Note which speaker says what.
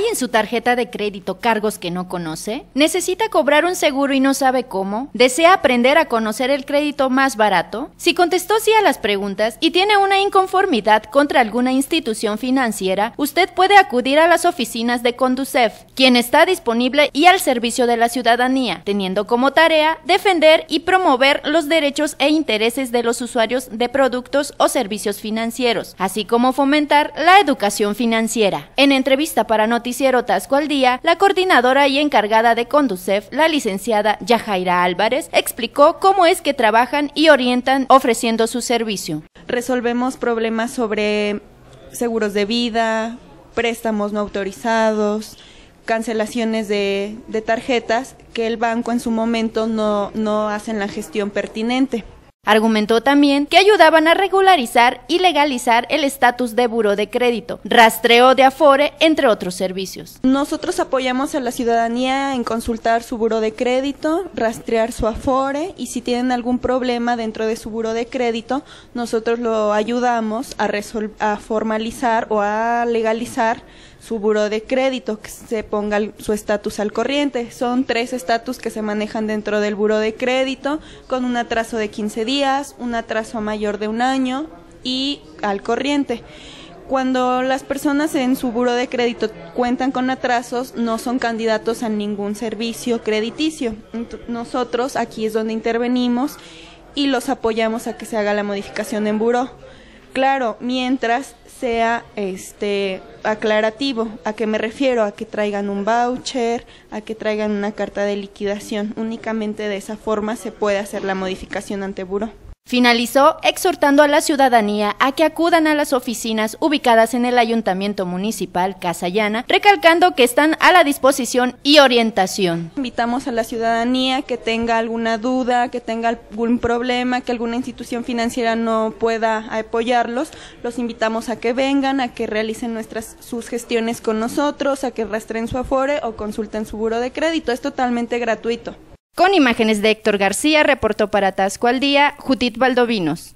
Speaker 1: ¿Hay en su tarjeta de crédito cargos que no conoce? ¿Necesita cobrar un seguro y no sabe cómo? ¿Desea aprender a conocer el crédito más barato? Si contestó sí a las preguntas y tiene una inconformidad contra alguna institución financiera, usted puede acudir a las oficinas de Conducef, quien está disponible y al servicio de la ciudadanía, teniendo como tarea defender y promover los derechos e intereses de los usuarios de productos o servicios financieros, así como fomentar la educación financiera. En entrevista para Noticiero Tasco al Día, la coordinadora y encargada de Conducef, la licenciada Yajaira Álvarez, explicó cómo es que trabajan y orientan ofreciendo su servicio.
Speaker 2: Resolvemos problemas sobre seguros de vida, préstamos no autorizados, cancelaciones de, de tarjetas que el banco en su momento no, no hacen la gestión pertinente.
Speaker 1: Argumentó también que ayudaban a regularizar y legalizar el estatus de buro de crédito, rastreo de Afore, entre otros servicios.
Speaker 2: Nosotros apoyamos a la ciudadanía en consultar su buro de crédito, rastrear su Afore y si tienen algún problema dentro de su buro de crédito, nosotros lo ayudamos a, a formalizar o a legalizar su buro de crédito, que se ponga su estatus al corriente. Son tres estatus que se manejan dentro del buro de crédito, con un atraso de 15 días, un atraso mayor de un año y al corriente. Cuando las personas en su buro de crédito cuentan con atrasos, no son candidatos a ningún servicio crediticio. Nosotros aquí es donde intervenimos y los apoyamos a que se haga la modificación en buro. Claro, mientras sea este aclarativo. ¿A qué me refiero? A que traigan un voucher, a que traigan una carta de liquidación. Únicamente de esa forma se puede hacer la modificación ante buro.
Speaker 1: Finalizó exhortando a la ciudadanía a que acudan a las oficinas ubicadas en el Ayuntamiento Municipal Casayana, recalcando que están a la disposición y orientación.
Speaker 2: Invitamos a la ciudadanía que tenga alguna duda, que tenga algún problema, que alguna institución financiera no pueda apoyarlos, los invitamos a que vengan, a que realicen nuestras sus gestiones con nosotros, a que rastren su afore o consulten su buro de crédito. Es totalmente gratuito.
Speaker 1: Con imágenes de Héctor García, reportó para Tasco al Día, Judith Valdovinos.